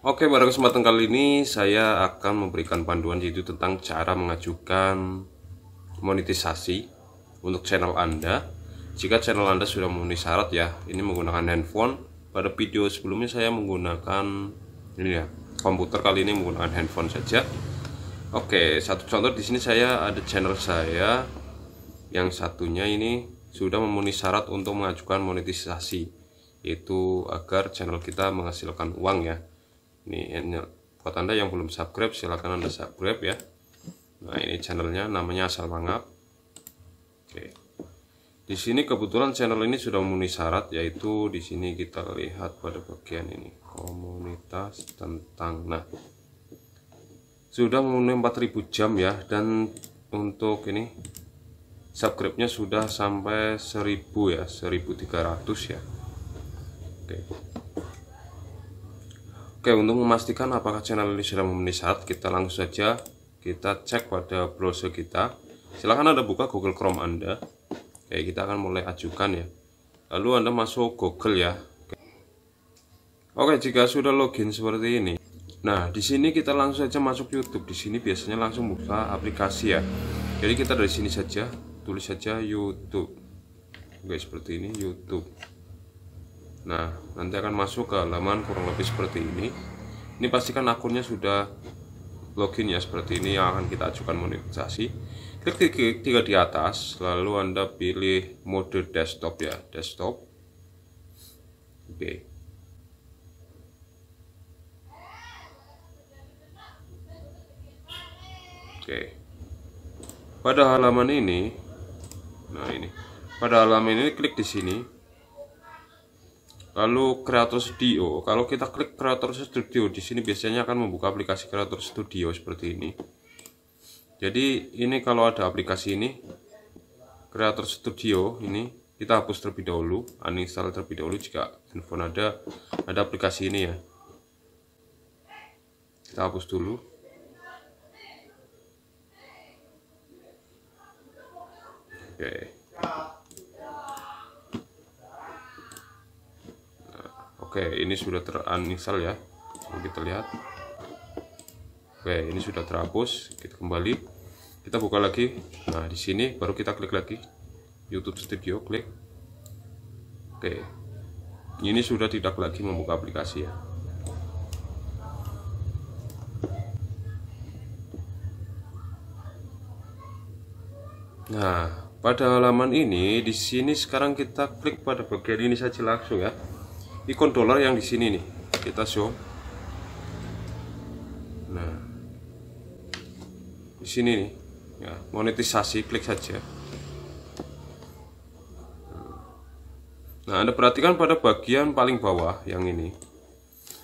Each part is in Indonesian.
Oke, pada kesempatan kali ini saya akan memberikan panduan yaitu tentang cara mengajukan monetisasi untuk channel Anda. Jika channel Anda sudah memenuhi syarat ya, ini menggunakan handphone. Pada video sebelumnya saya menggunakan ini ya, komputer kali ini menggunakan handphone saja. Oke, satu contoh di sini saya ada channel saya yang satunya ini sudah memenuhi syarat untuk mengajukan monetisasi yaitu agar channel kita menghasilkan uang ya ini buat anda yang belum subscribe silahkan anda subscribe ya. Nah ini channelnya namanya asal mangap. Oke. Di sini kebetulan channel ini sudah memenuhi syarat yaitu di sini kita lihat pada bagian ini komunitas tentang. Nah sudah memenuhi 4000 jam ya dan untuk ini subscribe-nya sudah sampai 1000 ya 1300 ya. Oke Oke untuk memastikan apakah channel ini sudah memenuhi syarat kita langsung saja kita cek pada browser kita silahkan anda buka Google Chrome anda Oke kita akan mulai ajukan ya lalu anda masuk Google ya Oke jika sudah login seperti ini Nah, di sini kita langsung saja masuk YouTube. Di sini biasanya langsung buka aplikasi ya. Jadi kita dari sini saja tulis saja YouTube. Oke, seperti ini YouTube. Nah, nanti akan masuk ke halaman kurang lebih seperti ini. Ini pastikan akunnya sudah login ya seperti ini yang akan kita ajukan monetisasi. Klik tiga di atas, lalu Anda pilih mode desktop ya, desktop. Oke. Oke. Pada halaman ini, nah ini, pada halaman ini klik di sini. Lalu Creator Studio. Kalau kita klik Creator Studio di sini biasanya akan membuka aplikasi Creator Studio seperti ini. Jadi ini kalau ada aplikasi ini Creator Studio ini kita hapus terlebih dahulu, uninstall terlebih dahulu jika handphone ada ada aplikasi ini ya. Kita hapus dulu. Oke. Nah, oke, ini sudah teruninstall ya. kita lihat. Oke, ini sudah terhapus. Kita kembali. Kita buka lagi. Nah, di sini baru kita klik lagi YouTube Studio, klik. Oke. Ini sudah tidak lagi membuka aplikasi ya. Nah, pada halaman ini di sini sekarang kita klik pada bagian ini saja langsung ya ikon dolar yang di sini nih. Kita show. Nah. Di sini nih. Ya monetisasi klik saja. Nah anda perhatikan pada bagian paling bawah yang ini.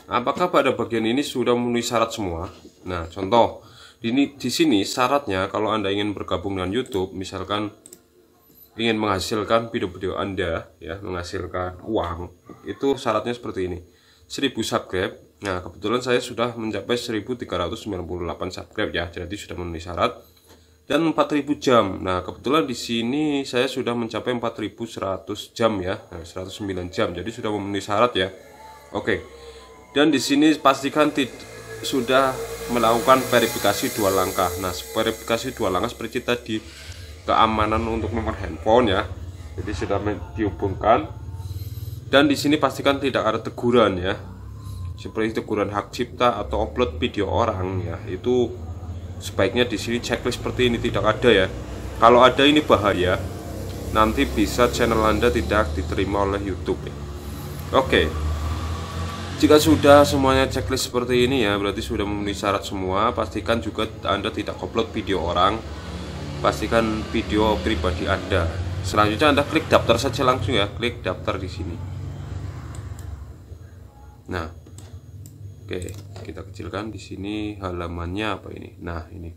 Apakah pada bagian ini sudah memenuhi syarat semua? Nah contoh. Di, di sini syaratnya kalau anda ingin bergabung dengan YouTube misalkan ingin menghasilkan video-video Anda ya, menghasilkan uang, itu syaratnya seperti ini. 1000 subscribe. Nah, kebetulan saya sudah mencapai 1398 subscribe ya, jadi sudah memenuhi syarat. Dan 4000 jam. Nah, kebetulan di sini saya sudah mencapai 4100 jam ya. Nah, 109 jam. Jadi sudah memenuhi syarat ya. Oke. Dan di sini pastikan sudah melakukan verifikasi dua langkah. Nah, verifikasi dua langkah seperti tadi keamanan untuk nomor handphone ya. Jadi sudah dihubungkan. Dan di sini pastikan tidak ada teguran ya. Seperti teguran hak cipta atau upload video orang ya. Itu sebaiknya di sini checklist seperti ini tidak ada ya. Kalau ada ini bahaya. Nanti bisa channel anda tidak diterima oleh YouTube ya. oke. Jika sudah semuanya checklist seperti ini ya berarti sudah memenuhi syarat semua pastikan juga anda tidak upload video orang pastikan video pribadi Anda. Selanjutnya Anda klik daftar saja langsung ya, klik daftar di sini. Nah, oke, kita kecilkan di sini halamannya apa ini? Nah, ini.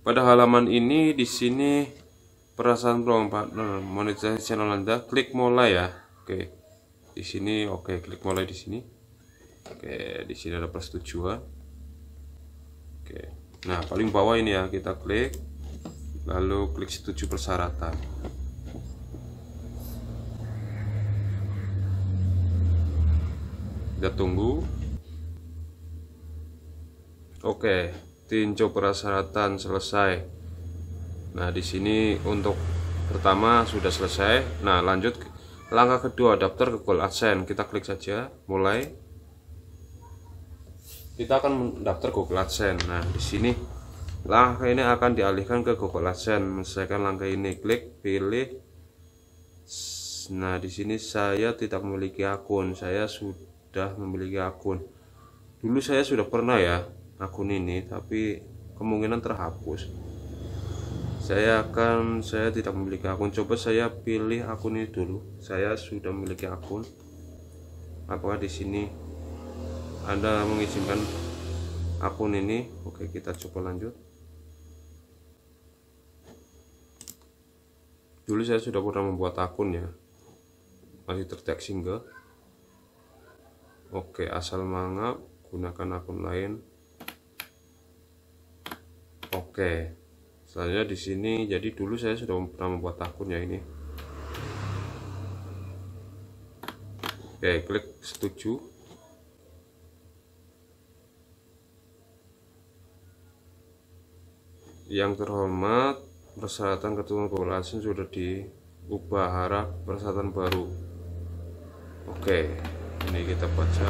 Pada halaman ini di sini perasaan program partner monetisasi channel Anda, klik mulai ya. Oke. Di sini oke, klik mulai di sini. Oke, di sini ada persetujuan. Oke. Nah, paling bawah ini ya, kita klik lalu klik setuju persyaratan kita tunggu Oke, tinjau persyaratan selesai. Nah, di sini untuk pertama sudah selesai. Nah, lanjut langkah kedua daftar ke Google AdSense. Kita klik saja, mulai. Kita akan mendaftar Google AdSense. Nah, di sini langkah ini akan dialihkan ke Google AdSense. Menyelesaikan langkah ini, klik pilih Nah, di sini saya tidak memiliki akun. Saya sudah memiliki akun. Dulu saya sudah pernah ya akun ini, tapi kemungkinan terhapus. Saya akan saya tidak memiliki akun. Coba saya pilih akun ini dulu. Saya sudah memiliki akun. Apakah di sini Anda mengizinkan akun ini? Oke, kita coba lanjut. Dulu saya sudah pernah membuat akun ya. Masih terdeteksi enggak oke asal mangap gunakan akun lain. Oke selanjutnya di sini. Jadi dulu saya sudah pernah membuat akun ya ini. Oke klik setuju. Yang terhormat persyaratan ketua kolasin sudah diubah harap persyaratan baru Oke, ini kita baca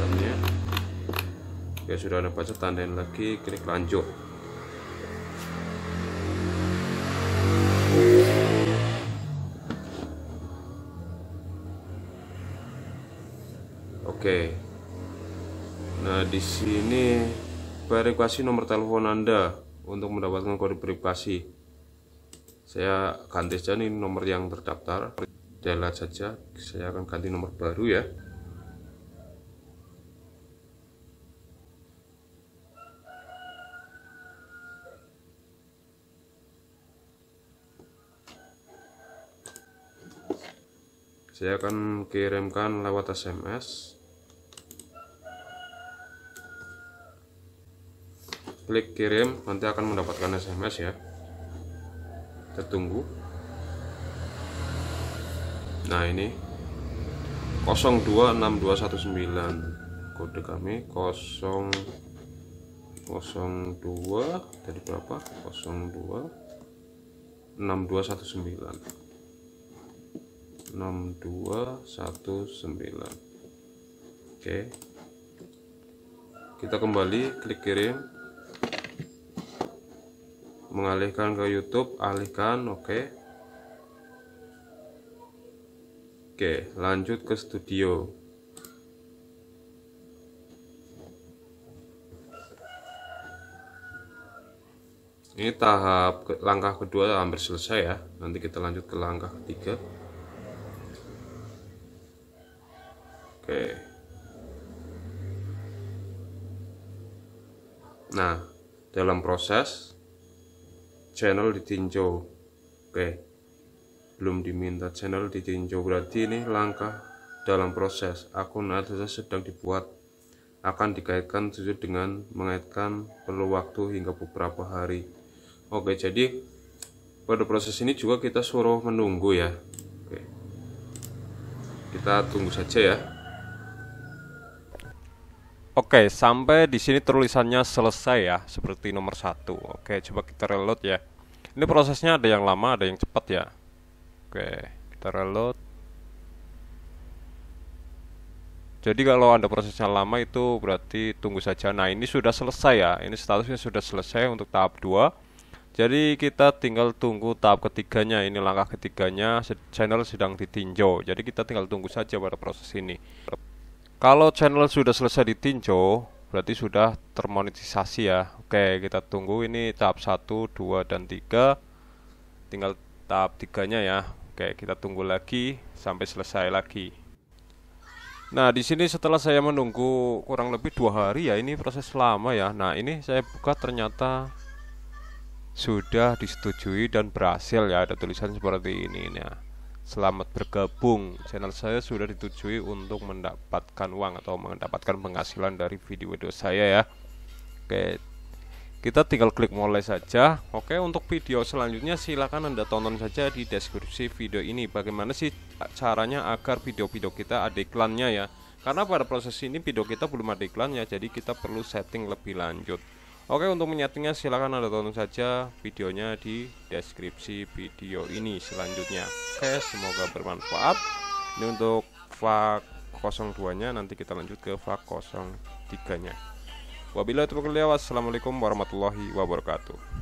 tanda Ya sudah ada baca tandain lagi, klik lanjut. Oke. Nah, di sini verifikasi nomor telepon Anda untuk mendapatkan kode privasi. Saya ganti saja ini nomor yang terdaftar. Delete saja saya akan ganti nomor baru ya. Saya akan kirimkan lewat SMS klik kirim nanti akan mendapatkan SMS ya tertunggu nah ini 026219 kode kami 0 02 tadi berapa? 02 6219 6219 oke. Kita kembali klik kirim mengalihkan ke YouTube alihkan oke Oke, lanjut ke studio. Ini tahap ke, langkah kedua hampir selesai ya. Nanti kita lanjut ke langkah ketiga. Oke. Nah, dalam proses channel ditinjau. Oke. Belum diminta channel ditinjau. Berarti ini langkah dalam proses. Akun AdSense sedang dibuat. Akan dikaitkan sesuai dengan mengaitkan perlu waktu hingga beberapa hari. Oke jadi pada proses ini juga kita suruh menunggu ya. Oke. Kita tunggu saja ya Oke, sampai di sini tulisannya selesai ya, seperti nomor satu. Oke, coba kita reload ya. Ini prosesnya ada yang lama, ada yang cepat ya. Oke, kita reload. Jadi kalau Anda prosesnya lama itu berarti tunggu saja. Nah, ini sudah selesai ya. Ini statusnya sudah selesai untuk tahap 2. Jadi kita tinggal tunggu tahap ketiganya. Ini langkah ketiganya channel sedang ditinjau. Jadi kita tinggal tunggu saja pada proses ini. Kalau channel sudah selesai ditinjau, berarti sudah termonetisasi ya. Oke, kita tunggu ini tahap 1, 2 dan 3. Tinggal tahap tiganya ya Oke, kita tunggu lagi sampai selesai lagi. Nah, di sini setelah saya menunggu kurang lebih dua hari ya, ini proses lama ya. Nah, ini saya buka ternyata sudah disetujui dan berhasil ya. Ada tulisan seperti ini ya. Selamat bergabung. Channel saya sudah disetujui untuk mendapatkan uang atau mendapatkan penghasilan dari video-video saya ya. Oke, kita tinggal klik mulai saja oke untuk video selanjutnya silahkan anda tonton saja di deskripsi video ini bagaimana sih caranya agar video-video kita ada iklannya ya karena pada proses ini video kita belum ada iklan ya jadi kita perlu setting lebih lanjut Oke untuk menyetingnya silahkan anda tonton saja videonya di deskripsi video ini selanjutnya. Oke semoga bermanfaat. Ini untuk fak 02 nya nanti kita lanjut ke fak 03 nya Wabillahi taufiq Wassalamualaikum warahmatullahi wabarakatuh